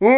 おー